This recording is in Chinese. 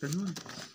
真的。